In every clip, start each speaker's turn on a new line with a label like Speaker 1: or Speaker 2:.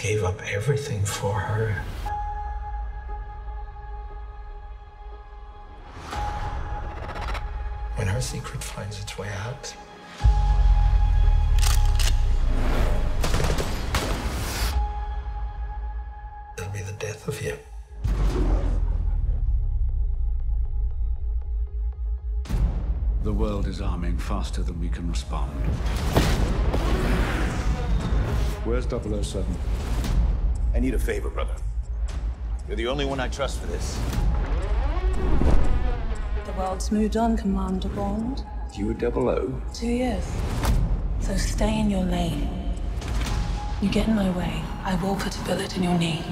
Speaker 1: gave up everything for her. When her secret finds its way out, it'll be the death of you.
Speaker 2: The world is arming faster than we can respond.
Speaker 3: Where's 007?
Speaker 4: I need a favor, brother. You're the only one I trust for this.
Speaker 5: The world's moved on, Commander Bond.
Speaker 3: You were double O?
Speaker 5: Two years. So stay in your lane. You get in my way, I will put a bullet in your knee.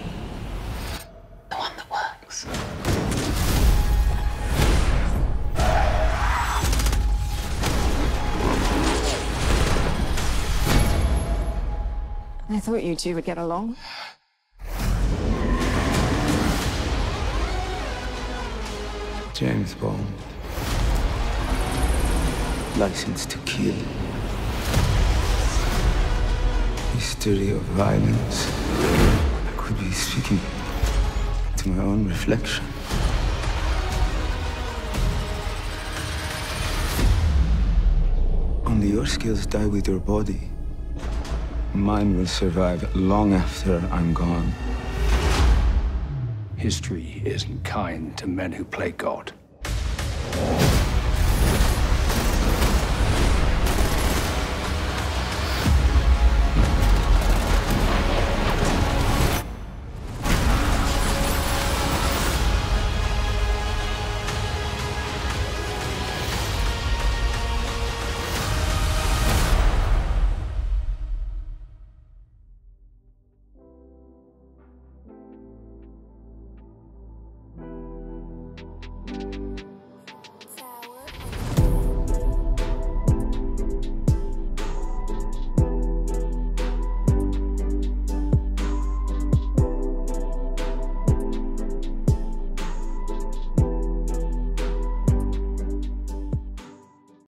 Speaker 6: I thought you two would get along.
Speaker 7: James Bond. License to kill. History of violence. I could be speaking to my own reflection. Only your skills die with your body. Mine will survive long after I'm gone.
Speaker 2: History isn't kind to men who play God.